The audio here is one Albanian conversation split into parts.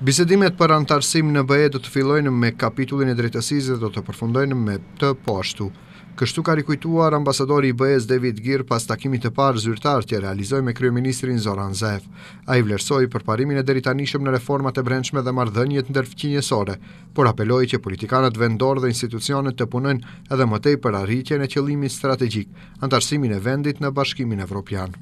Bisedimet për anëtarësim në BE do të fillojnë me kapitullin e drejtësisë dhe do të përfundojnë me të po ashtu. Kështu ka rikujtuar ambasadori i BE-s David Gir pas takimit të parë zyrtar që realizoi me kryeministrin Zoran Zaev. Ai vlerësoi përparimin e deritanishëm në reformat e brendshme dhe marrëdhëniet ndërfqinjësore, por apeloi që politikanët vendorë dhe institucionet të punojnë edhe më tej për arritjen e qëllimit strategjik, anëtarësimin e vendit në Bashkimin Evropian.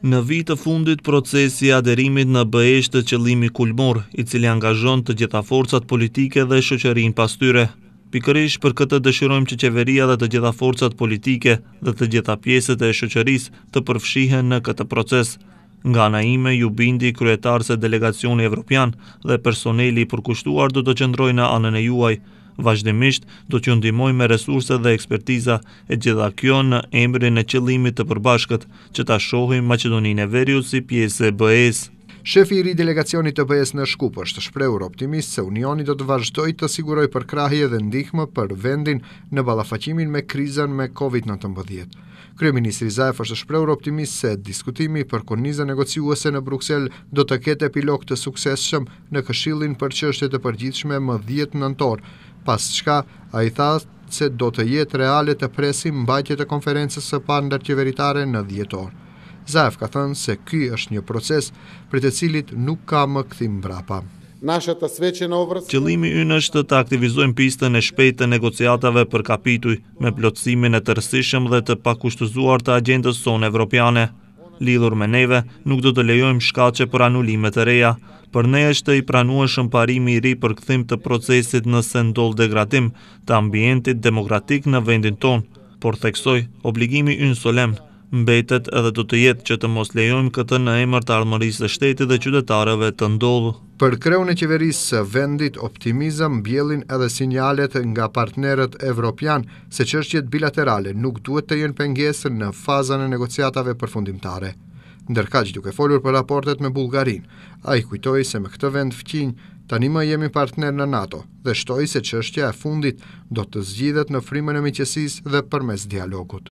Në vijë të fundit, procesi i aderimit në BE është qëllimi kulmor, i cili angazhon të gjitha forcat politike dhe shoqërinë pas tyre. Pikërisht për këtë dëshirojmë që qeveria dhe të gjitha forcat politike dhe të gjitha pjesët e shoqërisë të përfshihen në këtë proces. Nga ana ime ju bindi kryetar se delegacioni evropian dhe personeli i përkushtuar do të qëndrojë në anën e juaj, Vazhdimisht, do t'ju ndihmojë me resurse dhe ekspertiza, e gjitha kjo në emrin e qëllimit të përbashkët, që ta shohim Maqedoninë e Veriut si pjesë e BE-së. Shefi i ri i delegacionit të BE-së në Shkup është shprehur optimist se Unioni do të vazhdojë të sigurojë përkrahje dhe ndihmë për vendin në ballafaqimin me krizën me Covid nëntëmbëdhjetë. Kryeministri Zaev është shprehur optimist se diskutimi për kornizën negociuese në Bruksel do të ketë epilog të suksesshëm në Këshillin për Çështje të Përgjithshme më dhjetë nëntor, pas çka ai tha se do të jetë reale të presim mbajtjen e konferencës së parë ndërqeveritare në dhjetor. Zaev ka thënë se ky është një proces prej të cilit nuk ka më kthim mbrapa. Qëllimi ynë është të aktivizojmë pistën e shpejtë të negociatave për kapituj, me plotësimin e tërësishëm dhe të pakushtëzuar të agjendës sonë evropiane. Lidhur me neve, nuk do të lejojmë shkaqe për anulime të reja. Për ne është i pranueshëm parimi i ri për kthim të procesit nëse ndodh degradim të ambientit demokratik në vendin tonë. Por theksoj, obligimi ynë solemn mbetet edhe do të jetë që të mos lejojmë këtë në emër të ardhmërisë së shtetit dhe qytetarëve të ndodhë. Për kreun e qeverisë së vendit optimizëm mbjellin edhe sinjalet nga partnerët evropianë, se çështjet bilaterale nuk duhet të jenë pengesë në fazën e negociatave përfundimtare. Ndërkaq duke folur për raportet me Bullgarinë, ai kujtoi se me këtë vend fqinj tani më jemi partner në NATO dhe shtoi se çështja e fundit do të zgjidhet në frymën e miqësisë dhe përmes dialogut.